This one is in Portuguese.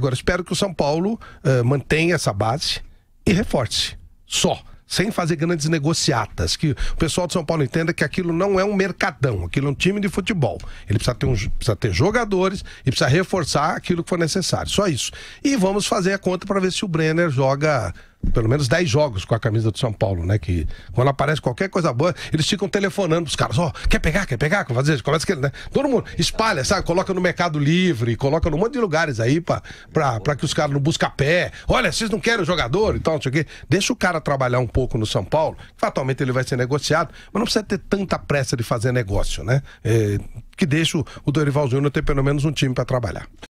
Agora, espero que o São Paulo uh, mantenha essa base e reforce. Só sem fazer grandes negociatas, que o pessoal de São Paulo entenda que aquilo não é um mercadão, aquilo é um time de futebol. Ele precisa ter, um, precisa ter jogadores e precisa reforçar aquilo que for necessário. Só isso. E vamos fazer a conta para ver se o Brenner joga pelo menos 10 jogos com a camisa do São Paulo, né? Que quando aparece qualquer coisa boa, eles ficam telefonando pros caras, ó, oh, quer pegar, quer pegar? Fazer, começa que, né? Todo mundo espalha, sabe? Coloca no Mercado Livre, coloca num monte de lugares aí pra, pra, pra que os caras não busquem pé. Olha, vocês não querem o jogador e tal, não sei o quê. Deixa o cara trabalhar um pouco no São Paulo, fatalmente ele vai ser negociado, mas não precisa ter tanta pressa de fazer negócio, né? É, que deixa o Dorival Júnior ter pelo menos um time para trabalhar.